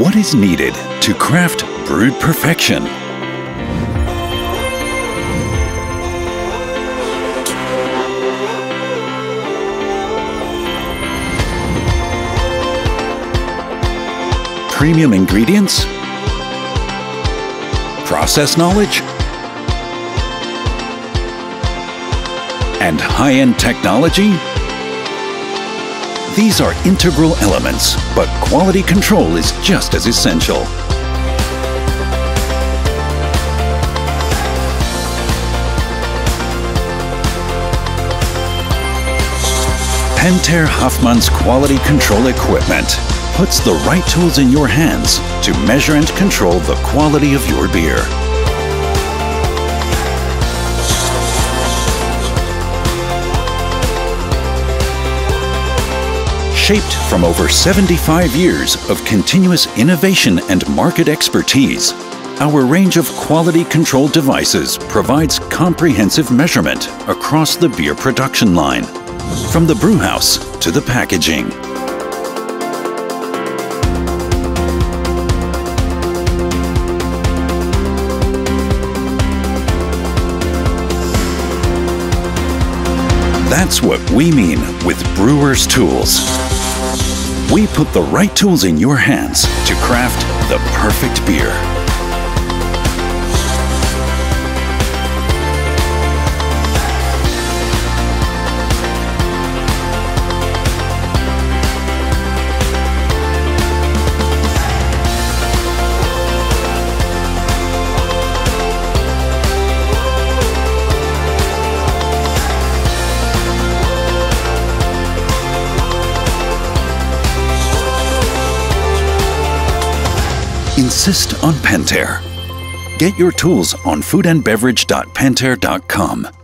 What is needed to craft brewed perfection? Premium ingredients? Process knowledge? And high-end technology? These are integral elements, but quality control is just as essential. Pentair Haffmans quality control equipment puts the right tools in your hands to measure and control the quality of your beer. Shaped from over 75 years of continuous innovation and market expertise, our range of quality control devices provides comprehensive measurement across the beer production line, from the brewhouse to the packaging. That's what we mean with Brewer's Tools. We put the right tools in your hands to craft the perfect beer. Insist on Pentair. Get your tools on foodandbeverage.pentair.com.